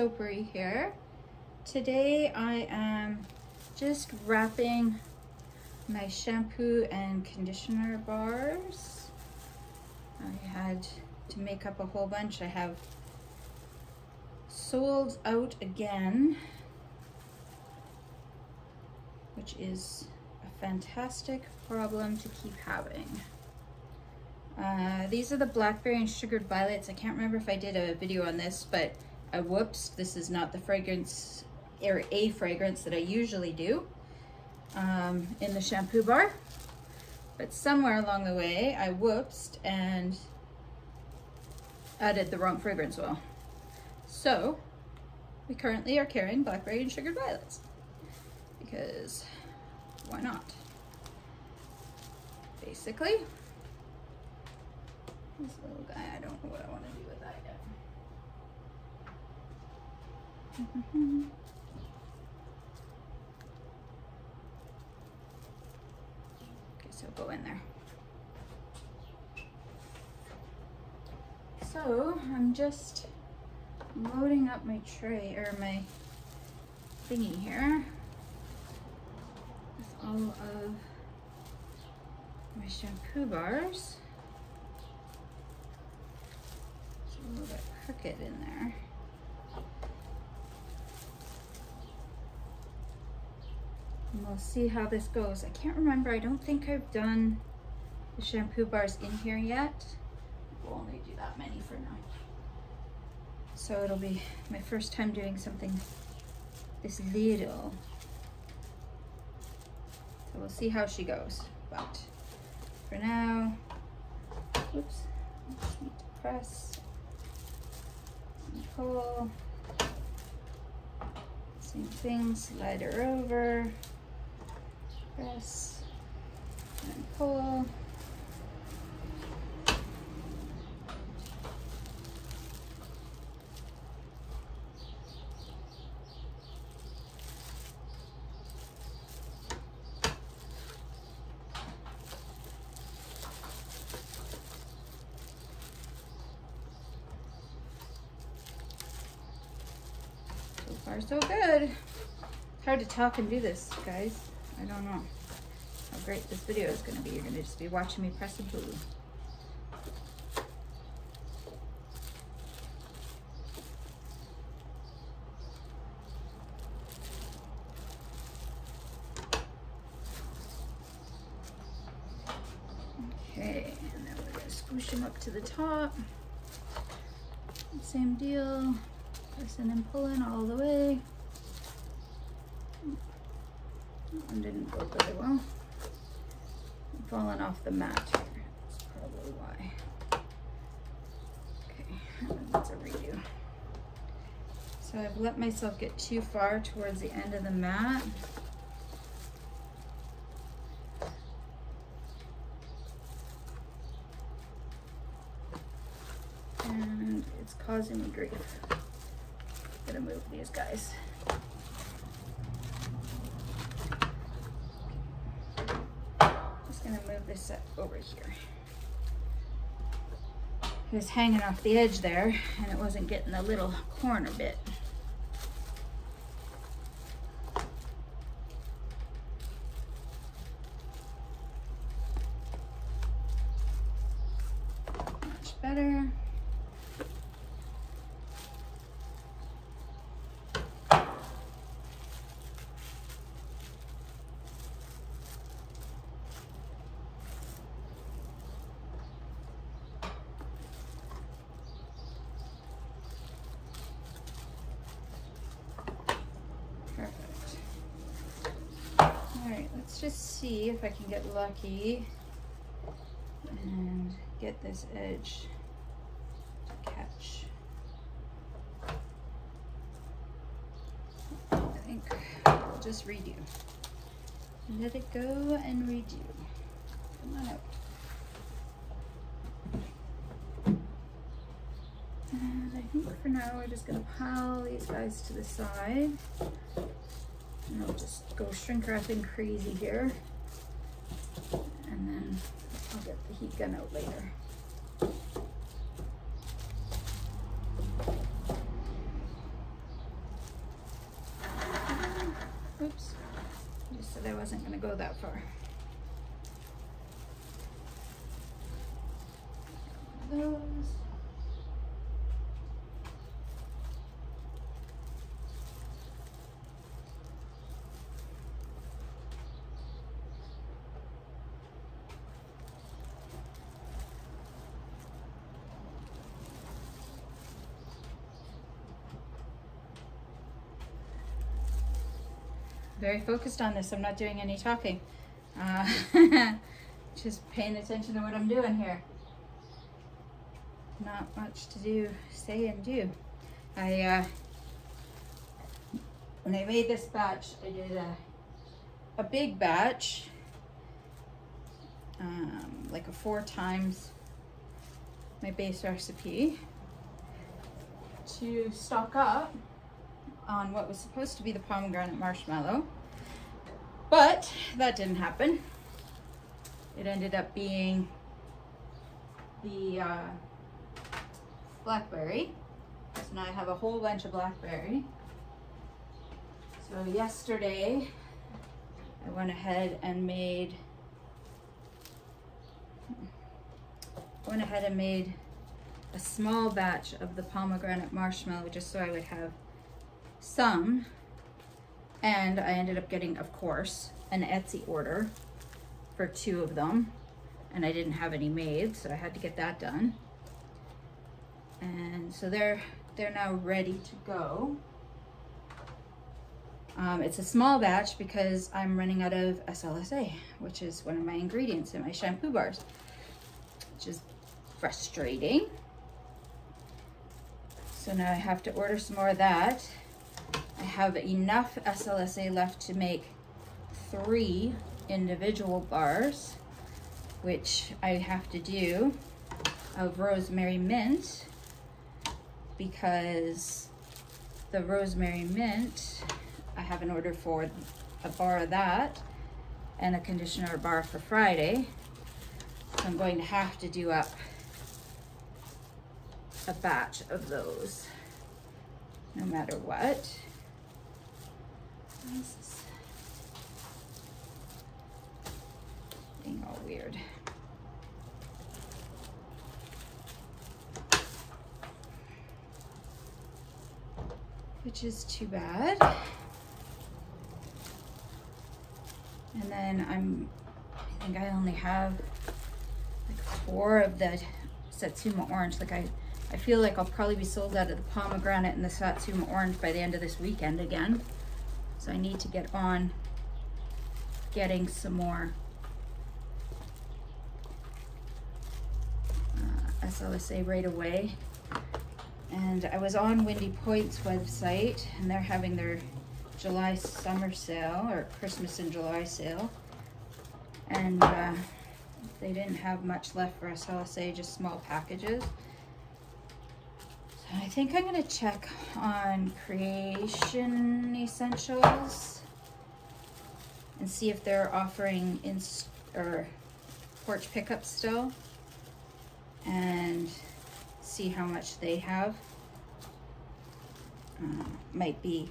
Soapery here. Today I am just wrapping my shampoo and conditioner bars. I had to make up a whole bunch. I have sold out again, which is a fantastic problem to keep having. Uh, these are the blackberry and sugared violets. I can't remember if I did a video on this, but I whoops, this is not the fragrance or a fragrance that I usually do um, in the shampoo bar. But somewhere along the way, I whoopsed and added the wrong fragrance oil. So we currently are carrying blackberry and sugared violets because why not? Basically, this little guy, I don't know what I want to do with that yet. Okay, so go in there. So I'm just loading up my tray or my thingy here with all of my shampoo bars. It's a little bit crooked in there. We'll see how this goes. I can't remember, I don't think I've done the shampoo bars in here yet. We'll only do that many for now. So it'll be my first time doing something this little. So we'll see how she goes. But for now, oops, need to press pull. Same thing, slide her over, press, and pull. So far so good. It's hard to talk and do this, guys. I don't know how great this video is gonna be. You're gonna just be watching me press a glue. Okay, and then we're gonna squish them up to the top. Same deal. Pressing and pulling all the way. Didn't go very well. I'm falling off the mat here. That's probably why. Okay, that's a redo. So I've let myself get too far towards the end of the mat. And it's causing me grief I'm gonna move these guys. Gonna move this up over here. It was hanging off the edge there and it wasn't getting the little corner bit. Much better. let's just see if I can get lucky and get this edge to catch. I think we'll just redo. Let it go and redo. Come on out. And I think for now we're just gonna pile these guys to the side. And I'll just go shrink wrapping crazy here and then I'll get the heat gun out later. Uh, oops, just said I wasn't gonna go that far. Those. Very focused on this. I'm not doing any talking. Uh, just paying attention to what I'm doing here. Not much to do, say and do. I, uh, when I made this batch, I did a, a big batch, um, like a four times my base recipe to stock up on what was supposed to be the pomegranate marshmallow, but that didn't happen. It ended up being the uh, blackberry. So now I have a whole bunch of blackberry. So yesterday, I went ahead and made went ahead and made a small batch of the pomegranate marshmallow just so I would have some and I ended up getting, of course, an Etsy order for two of them and I didn't have any made, so I had to get that done. And so they're, they're now ready to go. Um, it's a small batch because I'm running out of SLSA, which is one of my ingredients in my shampoo bars, which is frustrating. So now I have to order some more of that. I have enough SLSA left to make three individual bars, which I have to do of rosemary mint because the rosemary mint, I have an order for a bar of that and a conditioner bar for Friday. So I'm going to have to do up a batch of those no matter what. This is being all weird. Which is too bad. And then I'm, I think I only have like four of the Satsuma orange. Like I, I feel like I'll probably be sold out of the pomegranate and the Satsuma orange by the end of this weekend again. So I need to get on getting some more uh, SLSA right away. And I was on Windy Point's website and they're having their July summer sale or Christmas and July sale. And uh, they didn't have much left for SLSA, just small packages. I think I'm gonna check on Creation Essentials and see if they're offering in or porch pickup still and see how much they have. Uh, might be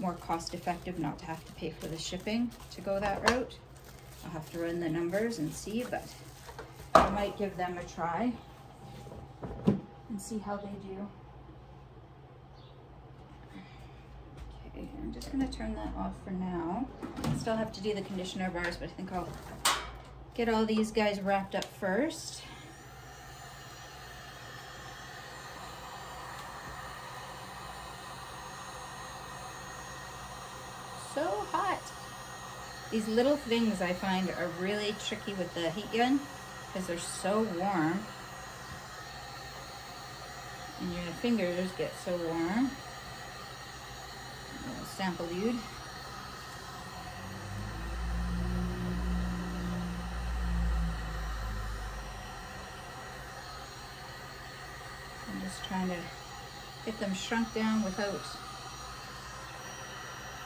more cost effective not to have to pay for the shipping to go that route. I'll have to run the numbers and see, but I might give them a try and see how they do. Okay, I'm just gonna turn that off for now. Still have to do the conditioner bars, but I think I'll get all these guys wrapped up first. So hot. These little things I find are really tricky with the heat gun because they're so warm. And your fingers get so warm I'm just trying to get them shrunk down without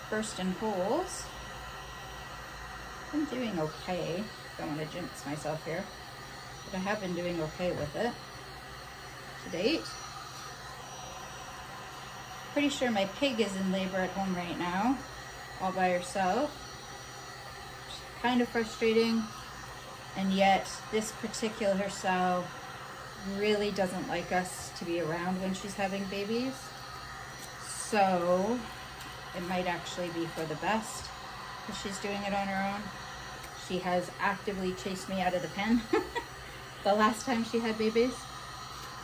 bursting holes. I'm doing okay. Don't want to jinx myself here, but I have been doing okay with it to date. Pretty sure my pig is in labor at home right now, all by herself. kind of frustrating. And yet this particular sow really doesn't like us to be around when she's having babies. So it might actually be for the best if she's doing it on her own. She has actively chased me out of the pen the last time she had babies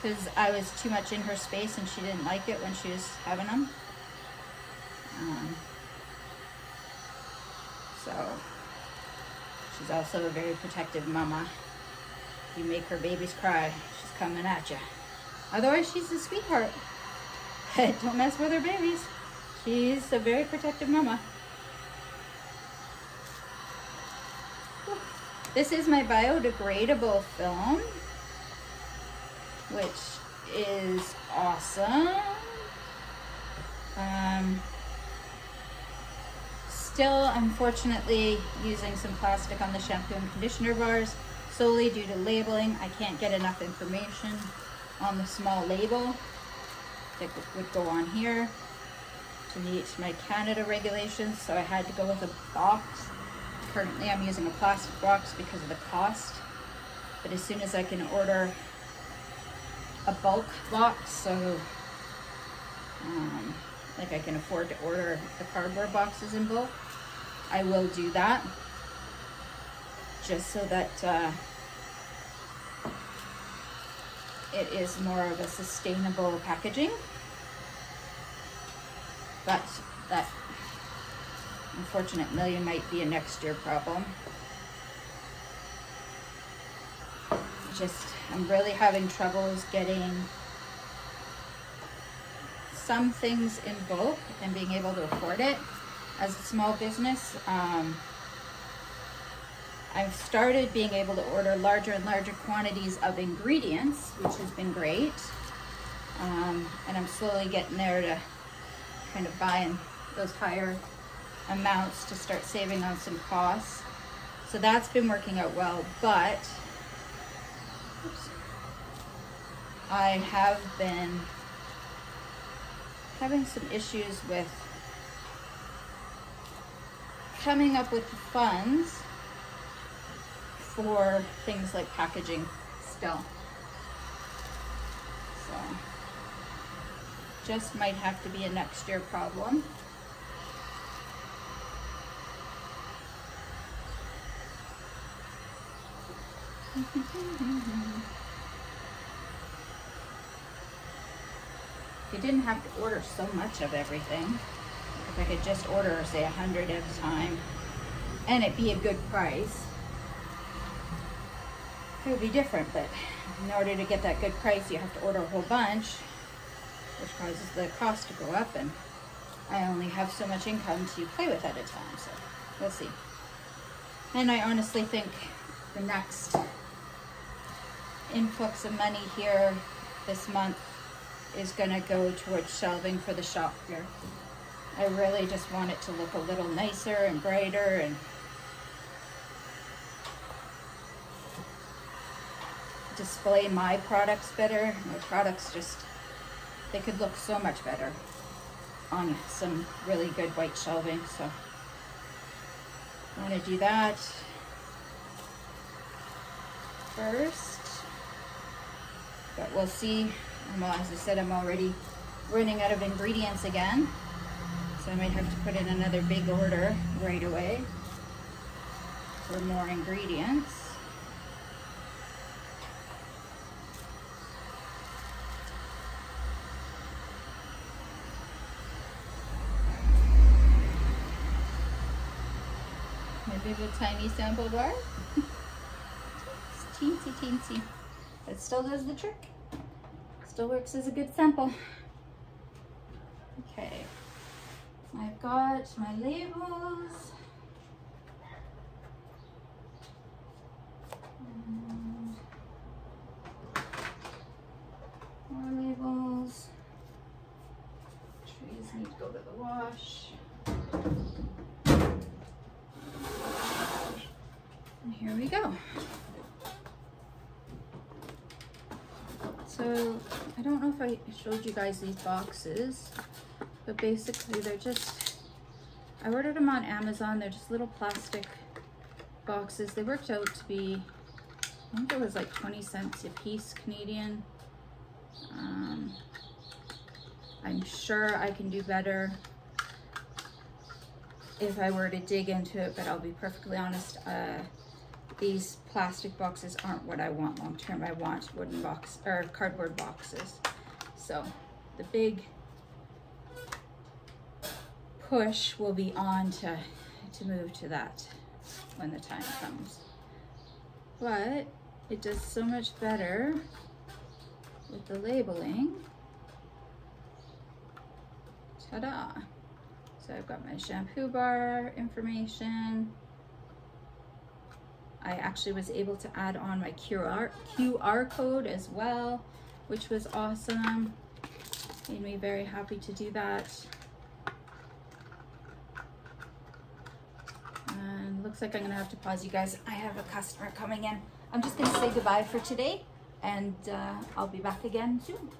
because I was too much in her space and she didn't like it when she was having them. Um, so she's also a very protective mama. You make her babies cry, she's coming at you. Otherwise, she's a sweetheart. Don't mess with her babies. She's a very protective mama. This is my biodegradable film, which is awesome. Um, still, unfortunately, using some plastic on the shampoo and conditioner bars solely due to labeling. I can't get enough information on the small label that would go on here to meet my Canada regulations, so I had to go with a box Currently I'm using a plastic box because of the cost, but as soon as I can order a bulk box, so um, like I can afford to order the cardboard boxes in bulk, I will do that just so that uh, it is more of a sustainable packaging. But that unfortunate million might be a next year problem. Just, I'm really having troubles getting some things in bulk and being able to afford it as a small business. Um, I've started being able to order larger and larger quantities of ingredients, which has been great. Um, and I'm slowly getting there to kind of buying those higher amounts to start saving on some costs. So that's been working out well, but oops, I have been having some issues with coming up with funds for things like packaging still. So just might have to be a next year problem. you didn't have to order so much of everything, if I could just order, say, a hundred at a time, and it be a good price, it would be different, but in order to get that good price, you have to order a whole bunch, which causes the cost to go up, and I only have so much income to play with at a time, so we'll see. And I honestly think the next influx of money here this month is going to go towards shelving for the shop here. I really just want it to look a little nicer and brighter and display my products better. My products just, they could look so much better on some really good white shelving. So I want to do that first but we'll see. As I said, I'm already running out of ingredients again. So I might have to put in another big order right away for more ingredients. Maybe a tiny sample bar. it's teensy teensy. It still does the trick. Still works as a good sample. Okay, I've got my labels. Mm. more labels. Trees need to go to the wash. And here we go. So I don't know if I showed you guys these boxes, but basically they're just, I ordered them on Amazon. They're just little plastic boxes. They worked out to be, I think it was like 20 cents a piece Canadian. Um, I'm sure I can do better if I were to dig into it, but I'll be perfectly honest, uh, these plastic boxes aren't what I want long term. I want wooden box or cardboard boxes. So the big push will be on to, to move to that when the time comes. But it does so much better with the labeling. Ta-da! So I've got my shampoo bar information. I actually was able to add on my QR, QR code as well, which was awesome. Made me very happy to do that. And looks like I'm gonna have to pause you guys. I have a customer coming in. I'm just gonna say goodbye for today and uh, I'll be back again soon.